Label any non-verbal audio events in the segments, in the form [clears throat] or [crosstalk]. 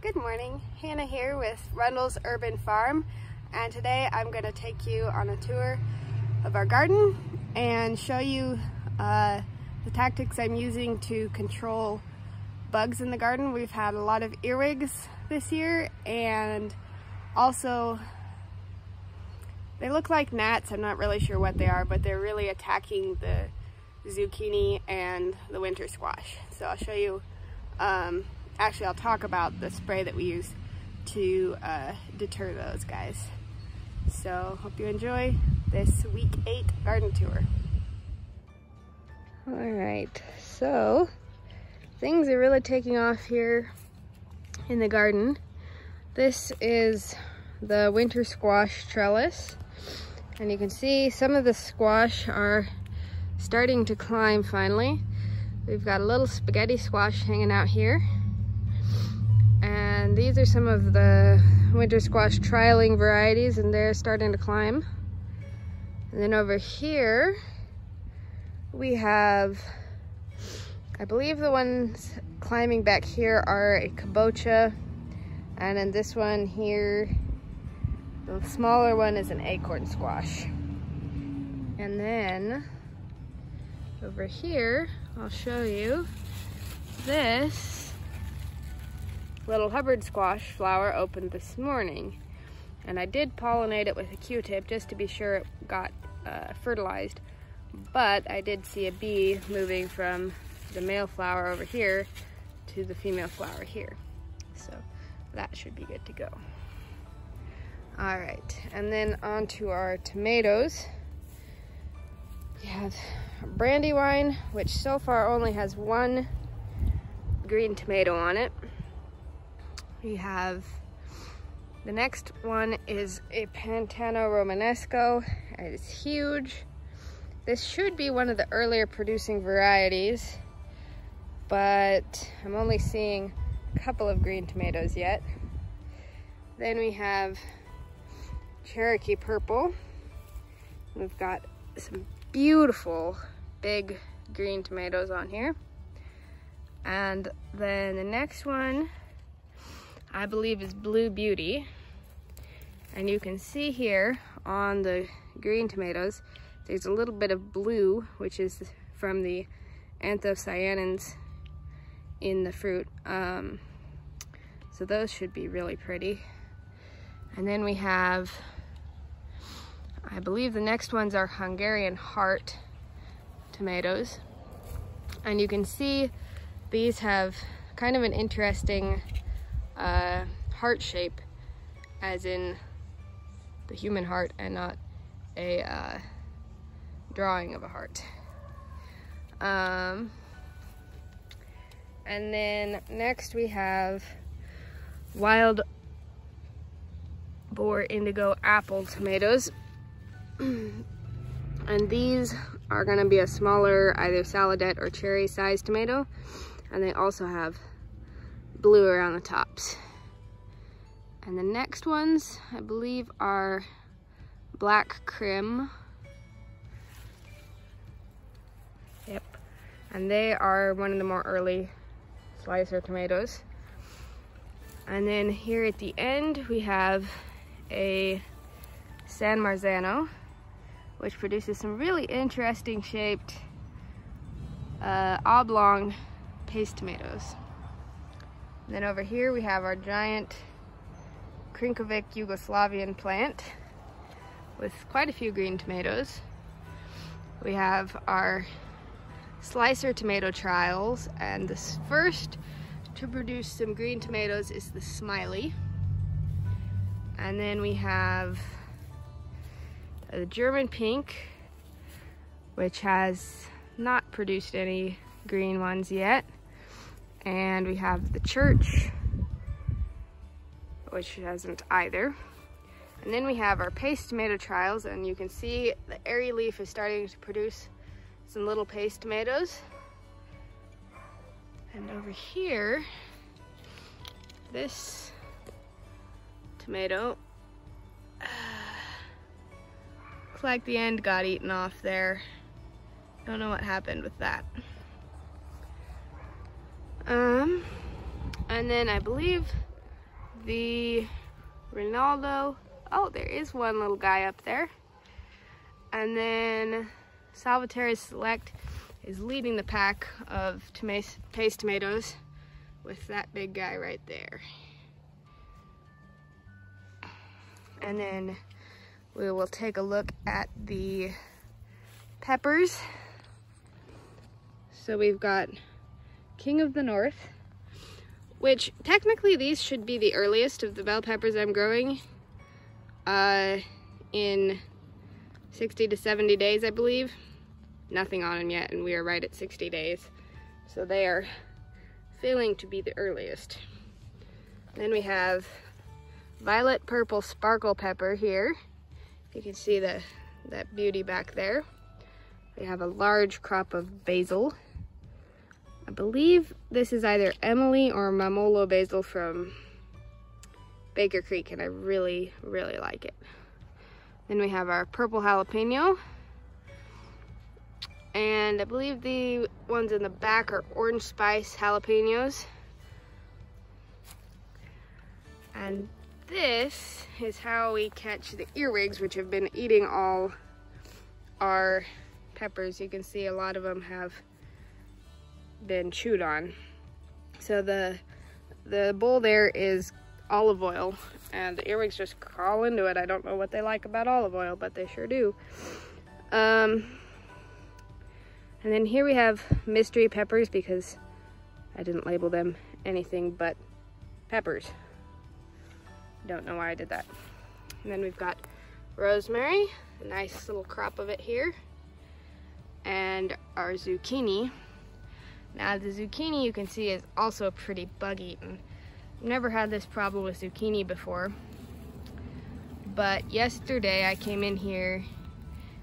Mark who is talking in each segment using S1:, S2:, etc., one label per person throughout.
S1: Good morning, Hannah here with Rundle's Urban Farm and today I'm going to take you on a tour of our garden and show you uh, the tactics I'm using to control bugs in the garden. We've had a lot of earwigs this year and also they look like gnats. I'm not really sure what they are, but they're really attacking the zucchini and the winter squash. So I'll show you um, actually I'll talk about the spray that we use to uh, deter those guys. So hope you enjoy this week eight garden tour. All right, so things are really taking off here in the garden. This is the winter squash trellis. And you can see some of the squash are starting to climb finally. We've got a little spaghetti squash hanging out here. And these are some of the winter squash trialing varieties and they're starting to climb. And then over here, we have, I believe the ones climbing back here are a kabocha. And then this one here, the smaller one is an acorn squash. And then over here, I'll show you this little Hubbard squash flower opened this morning. And I did pollinate it with a Q-tip just to be sure it got uh, fertilized. But I did see a bee moving from the male flower over here to the female flower here. So that should be good to go. All right, and then on to our tomatoes. We have Brandywine, which so far only has one green tomato on it. We have the next one is a Pantano Romanesco. It is huge. This should be one of the earlier producing varieties, but I'm only seeing a couple of green tomatoes yet. Then we have Cherokee Purple. We've got some beautiful big green tomatoes on here. And then the next one I believe is Blue Beauty. And you can see here on the green tomatoes, there's a little bit of blue, which is from the anthocyanins in the fruit. Um, so those should be really pretty. And then we have, I believe the next ones are Hungarian heart tomatoes. And you can see these have kind of an interesting uh, heart shape as in the human heart and not a uh, drawing of a heart. Um, and then next we have wild boar indigo apple tomatoes. [clears throat] and these are gonna be a smaller either saladette or cherry sized tomato. And they also have blue around the tops. And the next ones, I believe, are black Krim. Yep. And they are one of the more early slicer tomatoes. And then here at the end, we have a San Marzano, which produces some really interesting shaped uh, oblong paste tomatoes. And then over here we have our giant Krinkovic Yugoslavian plant with quite a few green tomatoes. We have our slicer tomato trials and this first to produce some green tomatoes is the Smiley. And then we have the German pink, which has not produced any green ones yet and we have the church, which hasn't either. And then we have our paste tomato trials, and you can see the airy leaf is starting to produce some little paste tomatoes. And over here, this tomato, [sighs] looks like the end got eaten off there. Don't know what happened with that. Um, and then I believe the Ronaldo. Oh, there is one little guy up there. And then Salvatore Select is leading the pack of paste tomatoes with that big guy right there. And then we will take a look at the peppers. So we've got King of the North, which technically these should be the earliest of the bell peppers I'm growing uh, in 60 to 70 days, I believe. Nothing on them yet, and we are right at 60 days. So they are failing to be the earliest. Then we have violet purple sparkle pepper here. You can see the that beauty back there. We have a large crop of basil. I believe this is either Emily or Mammolo basil from Baker Creek, and I really, really like it. Then we have our purple jalapeno. And I believe the ones in the back are orange spice jalapenos. And this is how we catch the earwigs, which have been eating all our peppers. You can see a lot of them have been chewed on. So the the bowl there is olive oil and the earwigs just crawl into it. I don't know what they like about olive oil, but they sure do. Um, and then here we have mystery peppers because I didn't label them anything but peppers. Don't know why I did that. And then we've got rosemary, a nice little crop of it here, and our zucchini. Now the zucchini you can see is also pretty bug eaten. Never had this problem with zucchini before, but yesterday I came in here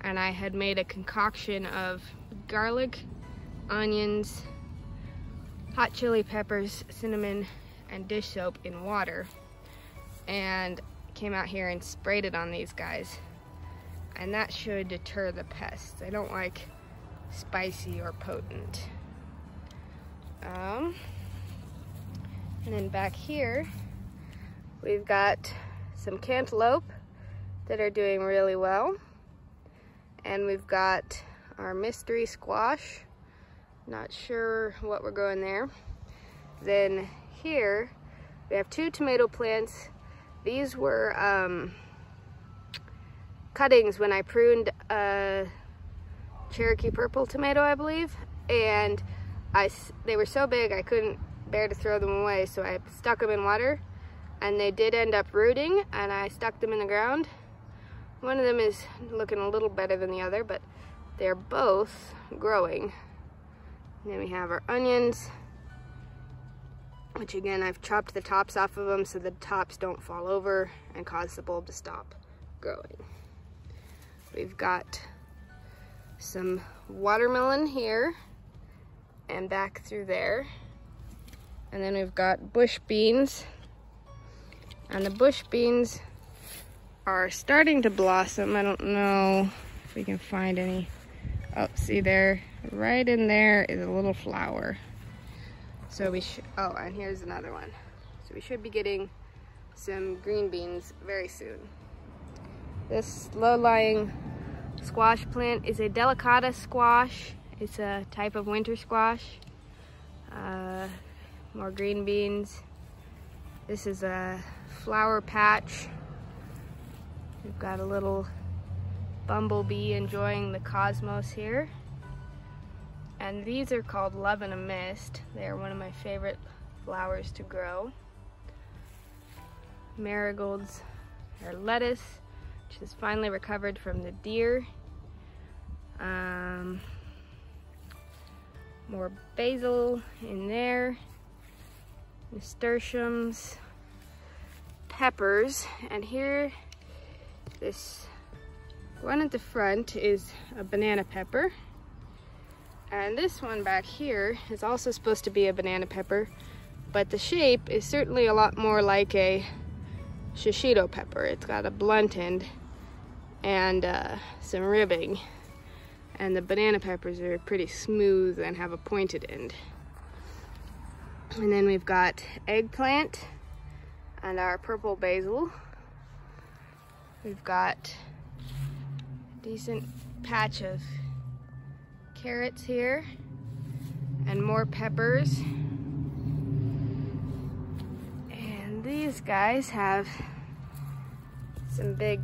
S1: and I had made a concoction of garlic, onions, hot chili peppers, cinnamon, and dish soap in water and came out here and sprayed it on these guys. And that should deter the pests. I don't like spicy or potent. Um, and then back here, we've got some cantaloupe that are doing really well. And we've got our mystery squash. Not sure what we're growing there. Then here, we have two tomato plants these were um, cuttings when I pruned a Cherokee purple tomato, I believe. And I, they were so big I couldn't bear to throw them away, so I stuck them in water. And they did end up rooting, and I stuck them in the ground. One of them is looking a little better than the other, but they're both growing. And then we have our onions which again, I've chopped the tops off of them so the tops don't fall over and cause the bulb to stop growing. We've got some watermelon here and back through there. And then we've got bush beans. And the bush beans are starting to blossom. I don't know if we can find any. Oh, see there, right in there is a little flower. So we should, oh, and here's another one. So we should be getting some green beans very soon. This low-lying squash plant is a delicata squash. It's a type of winter squash. Uh, more green beans. This is a flower patch. We've got a little bumblebee enjoying the cosmos here. And these are called Love in a Mist. They are one of my favorite flowers to grow. Marigolds are lettuce, which is finally recovered from the deer. Um, more basil in there, nasturtiums, peppers, and here, this one at the front is a banana pepper. And this one back here is also supposed to be a banana pepper, but the shape is certainly a lot more like a shishito pepper. It's got a blunt end and uh, some ribbing. And the banana peppers are pretty smooth and have a pointed end. And then we've got eggplant, and our purple basil. We've got a decent patch of carrots here and more peppers. And these guys have some big,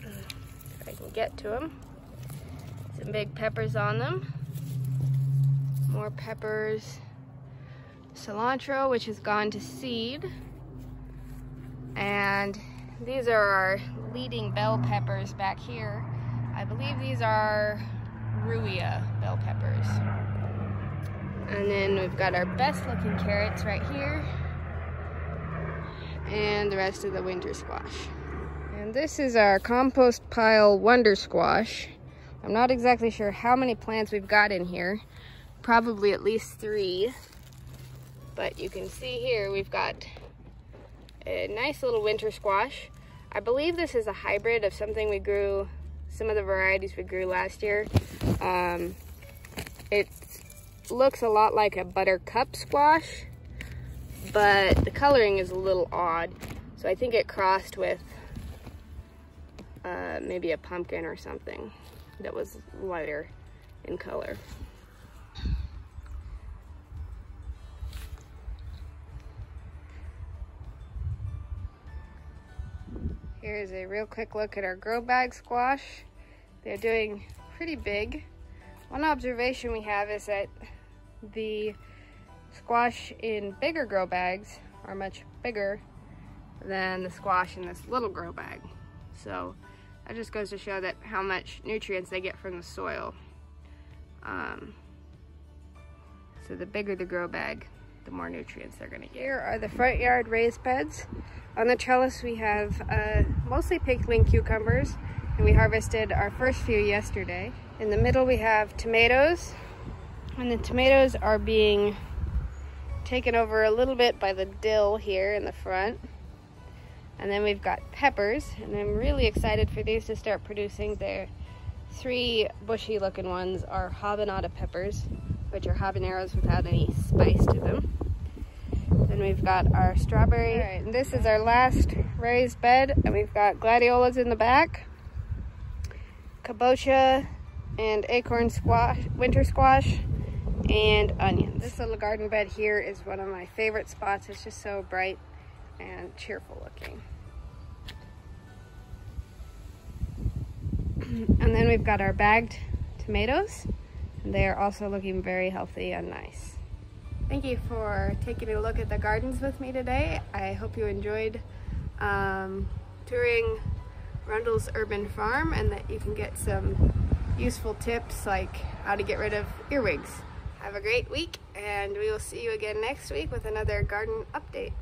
S1: if I can get to them, big peppers on them. More peppers. Cilantro, which has gone to seed. And these are our leading bell peppers back here. I believe these are Ruia bell peppers. And then we've got our best looking carrots right here. And the rest of the winter squash. And this is our compost pile wonder squash. I'm not exactly sure how many plants we've got in here. Probably at least three. But you can see here we've got a nice little winter squash. I believe this is a hybrid of something we grew, some of the varieties we grew last year. Um, it looks a lot like a buttercup squash, but the coloring is a little odd. So I think it crossed with uh, maybe a pumpkin or something that was lighter in color. Here's a real quick look at our grow bag squash. They're doing pretty big. One observation we have is that the squash in bigger grow bags are much bigger than the squash in this little grow bag. So that just goes to show that how much nutrients they get from the soil. Um, so the bigger the grow bag, the more nutrients they're gonna get. Here are the front yard raised beds. On the trellis we have uh, mostly pickling cucumbers and we harvested our first few yesterday. In the middle we have tomatoes and the tomatoes are being taken over a little bit by the dill here in the front. And then we've got peppers, and I'm really excited for these to start producing. Their three bushy looking ones are habanada peppers, which are habaneros without any spice to them. Then we've got our strawberry. Right, and this is our last raised bed, and we've got gladiolas in the back, kabocha, and acorn squash, winter squash, and onions. This little garden bed here is one of my favorite spots. It's just so bright and cheerful looking. [clears throat] and then we've got our bagged tomatoes. And they are also looking very healthy and nice. Thank you for taking a look at the gardens with me today. I hope you enjoyed um, touring Rundle's Urban Farm and that you can get some useful tips like how to get rid of earwigs. Have a great week and we will see you again next week with another garden update.